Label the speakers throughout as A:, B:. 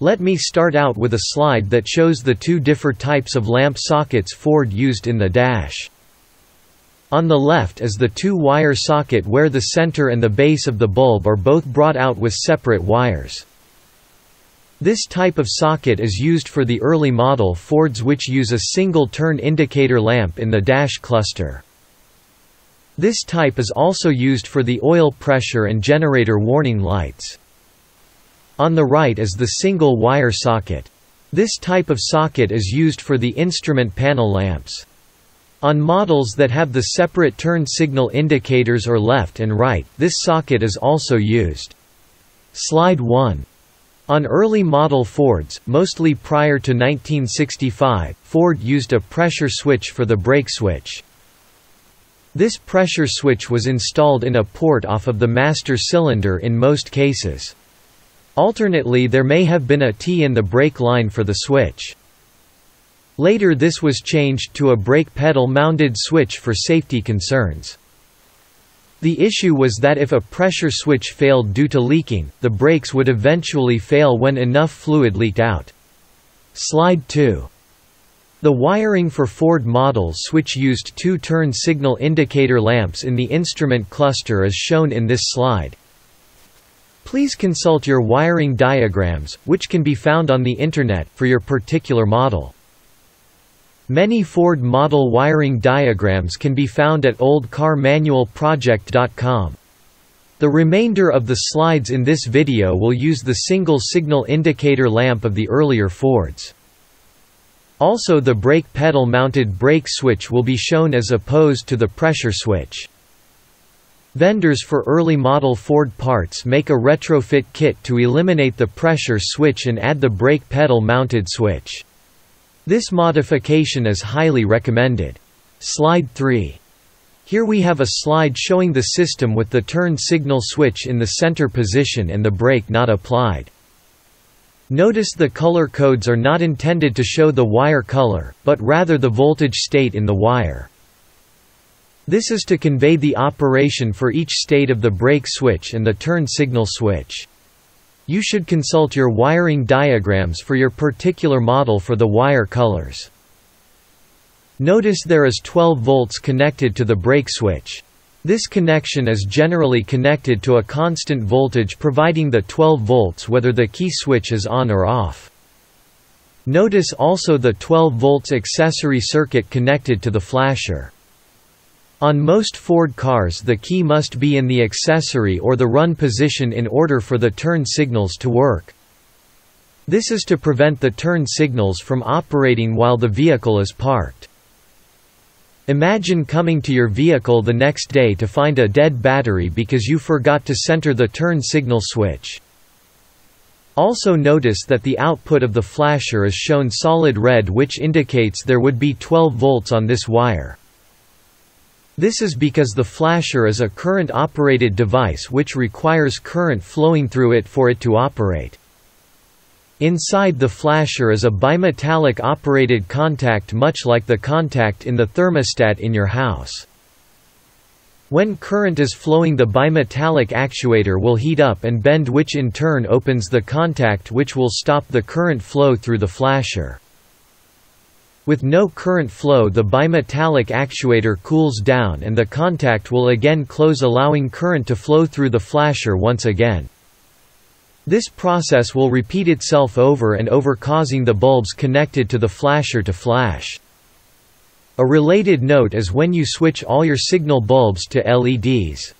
A: Let me start out with a slide that shows the two different types of lamp sockets Ford used in the dash. On the left is the two-wire socket where the center and the base of the bulb are both brought out with separate wires. This type of socket is used for the early model Fords which use a single turn indicator lamp in the dash cluster. This type is also used for the oil pressure and generator warning lights. On the right is the single-wire socket. This type of socket is used for the instrument panel lamps. On models that have the separate turn signal indicators or left and right, this socket is also used. Slide 1. On early model Fords, mostly prior to 1965, Ford used a pressure switch for the brake switch. This pressure switch was installed in a port off of the master cylinder in most cases. Alternately there may have been a T in the brake line for the switch. Later this was changed to a brake pedal mounted switch for safety concerns. The issue was that if a pressure switch failed due to leaking, the brakes would eventually fail when enough fluid leaked out. Slide 2. The wiring for Ford models switch used two-turn signal indicator lamps in the instrument cluster as shown in this slide. Please consult your wiring diagrams, which can be found on the Internet, for your particular model. Many Ford model wiring diagrams can be found at oldcarmanualproject.com. The remainder of the slides in this video will use the single signal indicator lamp of the earlier Fords. Also the brake pedal mounted brake switch will be shown as opposed to the pressure switch. Vendors for early model Ford parts make a retrofit kit to eliminate the pressure switch and add the brake pedal mounted switch. This modification is highly recommended. Slide 3. Here we have a slide showing the system with the turn signal switch in the center position and the brake not applied. Notice the color codes are not intended to show the wire color, but rather the voltage state in the wire. This is to convey the operation for each state of the brake switch and the turn signal switch. You should consult your wiring diagrams for your particular model for the wire colors. Notice there is 12 volts connected to the brake switch. This connection is generally connected to a constant voltage providing the 12 volts whether the key switch is on or off. Notice also the 12 volts accessory circuit connected to the flasher. On most Ford cars the key must be in the accessory or the run position in order for the turn signals to work. This is to prevent the turn signals from operating while the vehicle is parked. Imagine coming to your vehicle the next day to find a dead battery because you forgot to center the turn signal switch. Also notice that the output of the flasher is shown solid red which indicates there would be 12 volts on this wire. This is because the flasher is a current-operated device which requires current flowing through it for it to operate. Inside the flasher is a bimetallic operated contact much like the contact in the thermostat in your house. When current is flowing the bimetallic actuator will heat up and bend which in turn opens the contact which will stop the current flow through the flasher. With no current flow the bimetallic actuator cools down and the contact will again close allowing current to flow through the flasher once again. This process will repeat itself over and over causing the bulbs connected to the flasher to flash. A related note is when you switch all your signal bulbs to LEDs.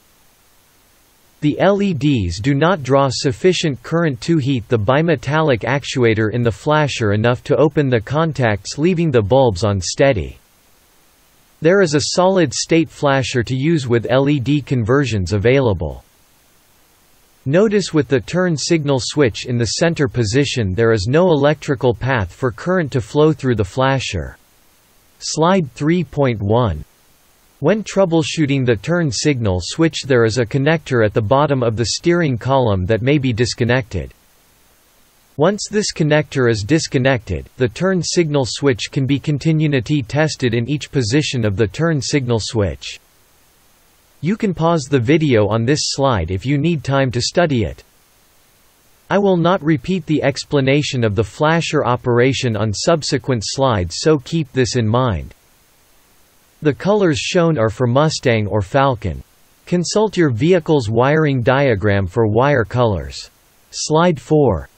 A: The LEDs do not draw sufficient current to heat the bimetallic actuator in the flasher enough to open the contacts leaving the bulbs on steady. There is a solid-state flasher to use with LED conversions available. Notice with the turn signal switch in the center position there is no electrical path for current to flow through the flasher. Slide 3.1 when troubleshooting the turn signal switch there is a connector at the bottom of the steering column that may be disconnected. Once this connector is disconnected, the turn signal switch can be continuity tested in each position of the turn signal switch. You can pause the video on this slide if you need time to study it. I will not repeat the explanation of the flasher operation on subsequent slides so keep this in mind. The colors shown are for Mustang or Falcon. Consult your vehicle's wiring diagram for wire colors. Slide 4.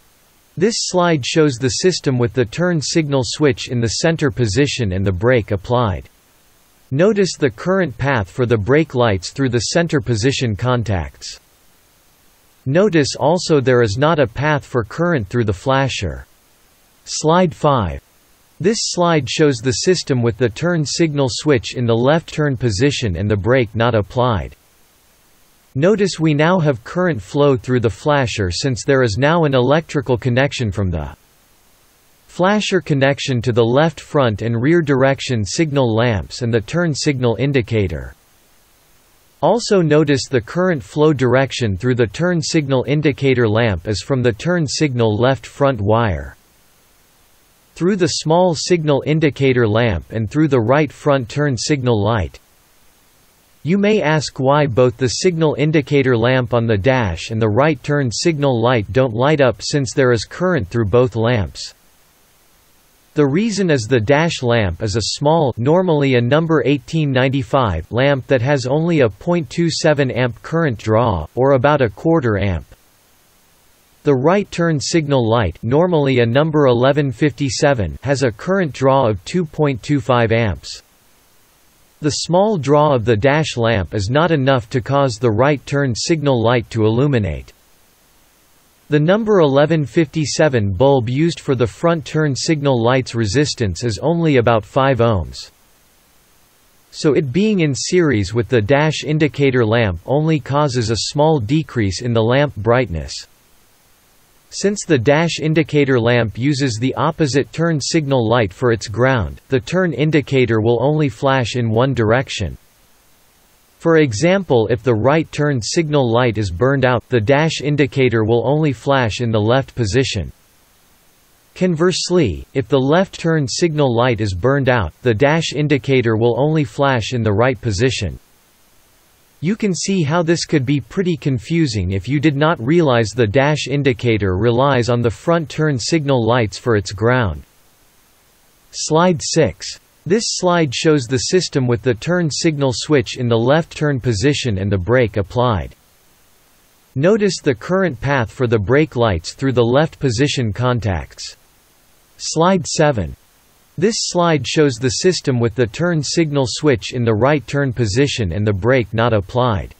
A: This slide shows the system with the turn signal switch in the center position and the brake applied. Notice the current path for the brake lights through the center position contacts. Notice also there is not a path for current through the flasher. Slide 5. This slide shows the system with the turn signal switch in the left turn position and the brake not applied. Notice we now have current flow through the flasher since there is now an electrical connection from the flasher connection to the left front and rear direction signal lamps and the turn signal indicator. Also notice the current flow direction through the turn signal indicator lamp is from the turn signal left front wire. Through the small signal indicator lamp and through the right front turn signal light. You may ask why both the signal indicator lamp on the dash and the right turn signal light don't light up since there is current through both lamps. The reason is the dash lamp is a small normally a number 1895 lamp that has only a 0.27 amp current draw, or about a quarter amp. The right turn signal light normally a number 1157 has a current draw of 2.25 amps. The small draw of the dash lamp is not enough to cause the right turn signal light to illuminate. The number 1157 bulb used for the front turn signal light's resistance is only about 5 ohms. So it being in series with the dash indicator lamp only causes a small decrease in the lamp brightness. Since the dash indicator lamp uses the opposite turn signal light for its ground, the turn indicator will only flash in one direction. For example if the right turn signal light is burned out, the dash indicator will only flash in the left position. Conversely, if the left turn signal light is burned out, the dash indicator will only flash in the right position. You can see how this could be pretty confusing if you did not realize the dash indicator relies on the front turn signal lights for its ground. Slide 6. This slide shows the system with the turn signal switch in the left turn position and the brake applied. Notice the current path for the brake lights through the left position contacts. Slide 7. This slide shows the system with the turn signal switch in the right turn position and the brake not applied.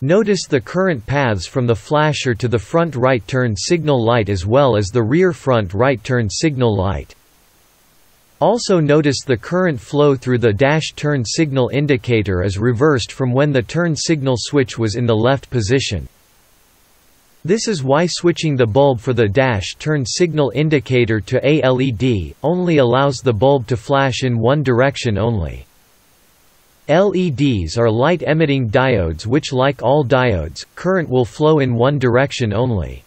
A: Notice the current paths from the flasher to the front right turn signal light as well as the rear front right turn signal light. Also notice the current flow through the dash turn signal indicator is reversed from when the turn signal switch was in the left position. This is why switching the bulb for the dash turn signal indicator to a LED, only allows the bulb to flash in one direction only. LEDs are light-emitting diodes which like all diodes, current will flow in one direction only.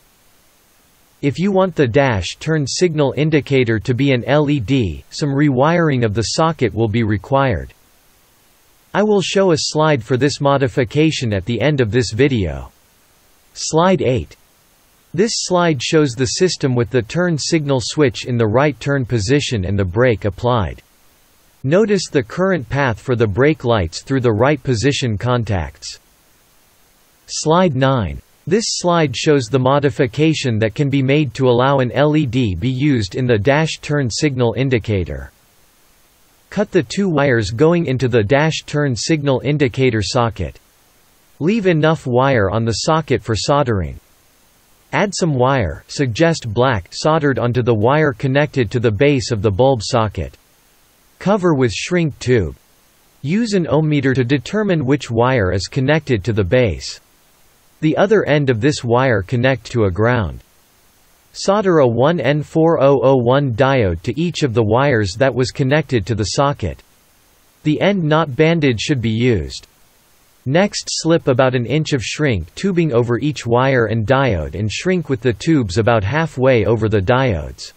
A: If you want the dash turn signal indicator to be an LED, some rewiring of the socket will be required. I will show a slide for this modification at the end of this video. Slide 8. This slide shows the system with the turn signal switch in the right turn position and the brake applied. Notice the current path for the brake lights through the right position contacts. Slide 9. This slide shows the modification that can be made to allow an LED be used in the dash turn signal indicator. Cut the two wires going into the dash turn signal indicator socket. Leave enough wire on the socket for soldering. Add some wire suggest black soldered onto the wire connected to the base of the bulb socket. Cover with shrink tube. Use an ohmmeter to determine which wire is connected to the base. The other end of this wire connect to a ground. Solder a 1N4001 diode to each of the wires that was connected to the socket. The end not banded should be used. Next slip about an inch of shrink tubing over each wire and diode and shrink with the tubes about halfway over the diodes.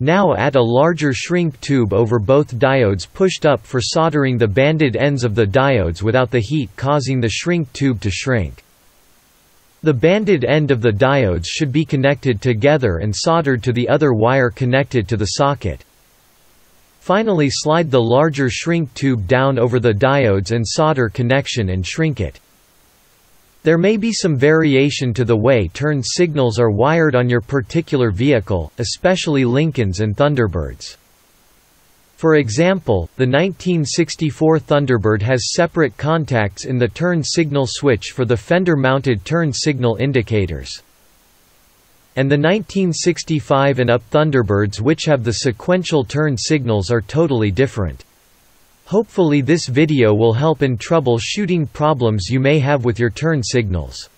A: Now add a larger shrink tube over both diodes pushed up for soldering the banded ends of the diodes without the heat causing the shrink tube to shrink. The banded end of the diodes should be connected together and soldered to the other wire connected to the socket. Finally slide the larger shrink tube down over the diodes and solder connection and shrink it. There may be some variation to the way turn signals are wired on your particular vehicle, especially Lincolns and Thunderbirds. For example, the 1964 Thunderbird has separate contacts in the turn signal switch for the fender-mounted turn signal indicators. And the 1965 and up Thunderbirds which have the sequential turn signals are totally different. Hopefully this video will help in troubleshooting problems you may have with your turn signals.